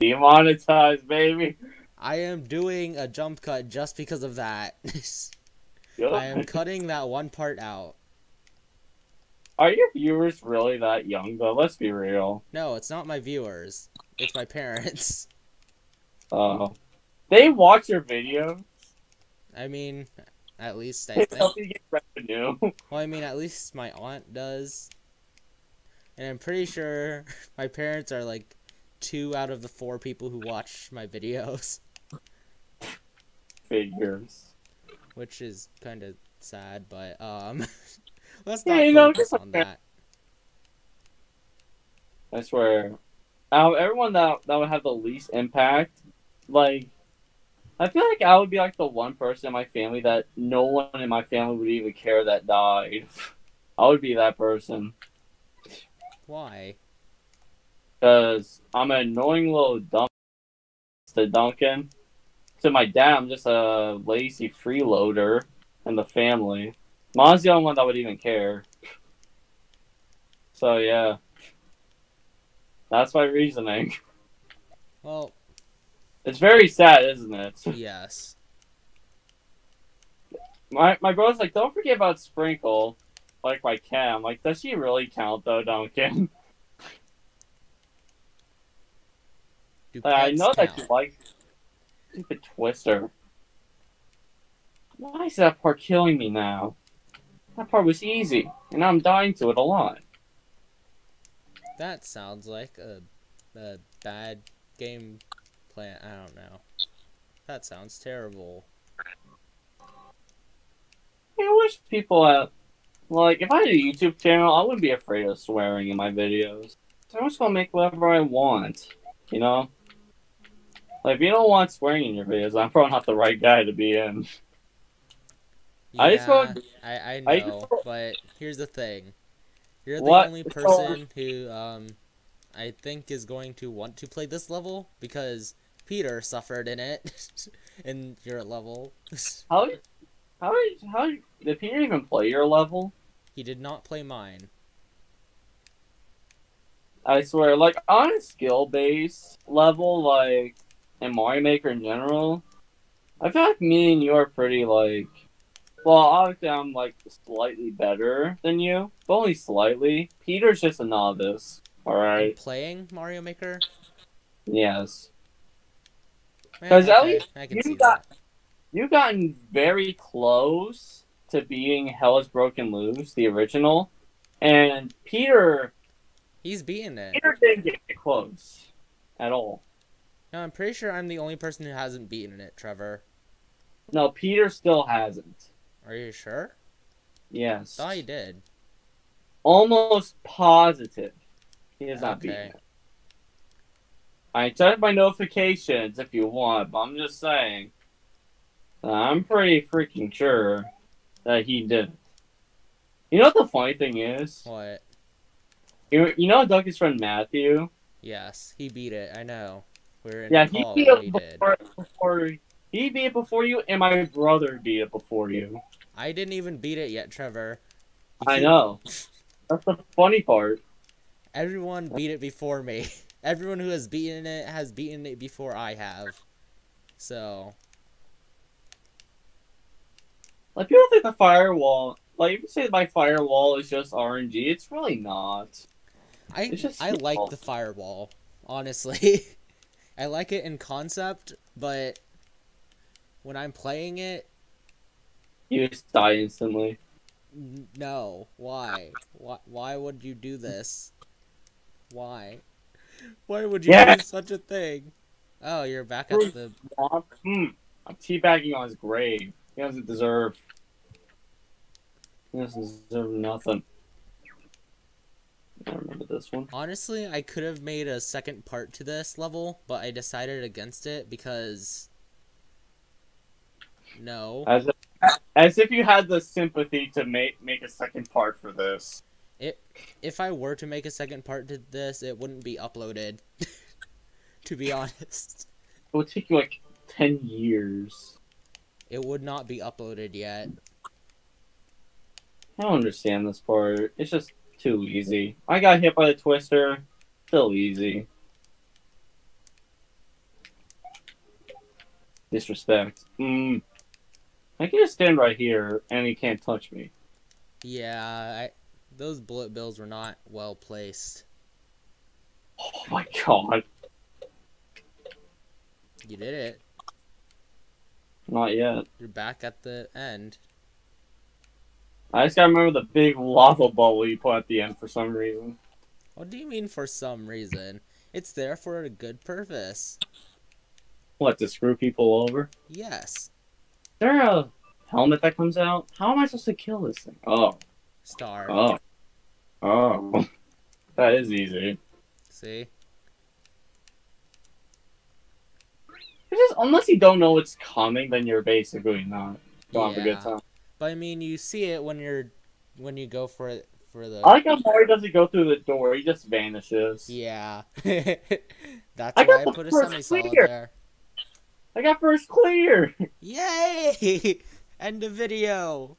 Demonetized, baby. I am doing a jump cut just because of that. I am cutting that one part out. Are your viewers really that young though? Let's be real. No, it's not my viewers. It's my parents. Oh. they watch your videos? I mean, at least I think. help you get revenue. Well, I mean, at least my aunt does. And I'm pretty sure my parents are like two out of the four people who watch my videos, Figures. which is kind of sad, but um let's Yeah, not you know, focus on that. I swear. Out everyone that that would have the least impact, like I feel like I would be like the one person in my family that no one in my family would even care that died. I would be that person. Why? Because I'm an annoying little dumb to Duncan. To my dad, I'm just a lazy freeloader in the family. Mom's the only one that would even care. So yeah. That's my reasoning. Well, It's very sad, isn't it? yes. My my brother's like, don't forget about Sprinkle, like my cat. I'm like, does she really count though, Duncan? I know that you like stupid Twister. Why is that part killing me now? That part was easy, and I'm dying to it a lot. That sounds like a, a bad game plan. I don't know. That sounds terrible. I wish people at like if I had a YouTube channel, I wouldn't be afraid of swearing in my videos. I'm just gonna make whatever I want, you know. Like if you don't want swearing in your videos, I'm probably not the right guy to be in. Yeah, I just want- I, I I know, just- but here's the thing. You're the What? only person who um I think is going to want to play this level because Peter suffered in it in your level. How how how did Peter even play your level? he did not play mine. I swear, like on a skill base level, like in Mario Maker in general, I feel like me and you are pretty like. Well, obviously I'm like slightly better than you, but only slightly. Peter's just a novice. All right. In right. Playing Mario Maker? Yes. Eh, 'Cause at least you got- that. You've gotten very close to being Hell is Broken Loose, the original, and Peter He's beaten it. Peter didn't get close at all. No, I'm pretty sure I'm the only person who hasn't beaten it, Trevor. No, Peter still hasn't. Are you sure? Yes. Thought he did. Almost positive. He has not Okay. beaten it. I checked my notifications if you want, but I'm just saying. I'm pretty freaking sure that he didn't. You know what the funny thing is? What? You, you know Ducky's friend Matthew? Yes, he beat it. I know. We were in Yeah, he beat it before, before he beat it before you, and my brother beat it before you. I didn't even beat it yet, Trevor. You I know. That's the funny part. Everyone beat it before me. Everyone who has beaten it has beaten it before I have. So, Like people think the firewall, like if you say my firewall is just RNG, it's really not. I just I like the firewall, honestly. I like it in concept, but when I'm playing it, You just die instantly. no. Why? Why why would you do this? Why? Why would you Yeah. do such a thing? Oh, you're back at the Hmm. I'm teabagging on his grave. He doesn't deserve. He doesn't deserve nothing. I remember this one. Honestly, I could have made a second part to this level, but I decided against it because no. As if, as if you had the sympathy to make make a second part for this. If I were to make a second part to this, it wouldn't be uploaded. to be honest, It would take you like ten years. it would not be uploaded yet. I don't understand this part. It's just too easy. I got hit by the twister. Still easy. Disrespect. Mm. I can just stand right here and he can't touch me. Yeah, I, those bullet bills were not well placed. Oh my god. You did it. Not yet. You're back at the end. I just gotta remember the big lava bubble you put at the end for some reason. What do you mean for some reason? It's there for a good purpose. What, to screw people over? Yes. Is there a helmet that comes out? How am I supposed to kill this thing? Oh. Star. Oh. Oh. That is easy. See? It's just, unless you don't know it's coming, then you're basically not going to have a good time. But I mean, you see it when you're when you go for it for the. I like how Mario doesn't go through the door, he just vanishes. Yeah. That's I why got I put a first semi solid clear. there. I got first clear! Yay! End of video.